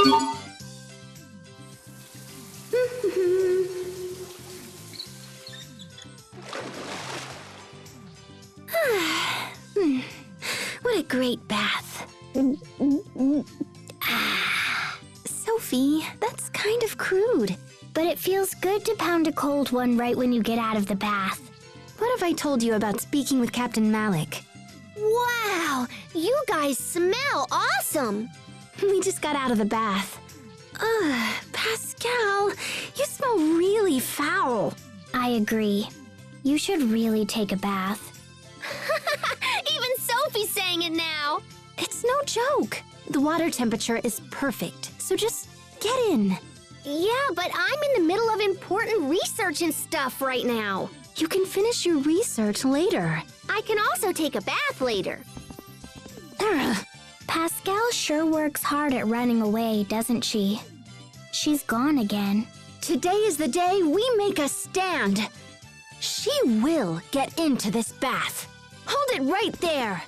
Hmm. what a great bath. Ah, Sophie, that's kind of crude. But it feels good to pound a cold one right when you get out of the bath. What have I told you about speaking with Captain Malik? Wow, you guys smell awesome. We just got out of the bath. Ugh, Pascal, you smell really foul. I agree. You should really take a bath. Even Sophie's saying it now. It's no joke. The water temperature is perfect, so just get in. Yeah, but I'm in the middle of important research and stuff right now. You can finish your research later. I can also take a bath later. Pascal sure works hard at running away, doesn't she? She's gone again. Today is the day we make a stand. She will get into this bath. Hold it right there.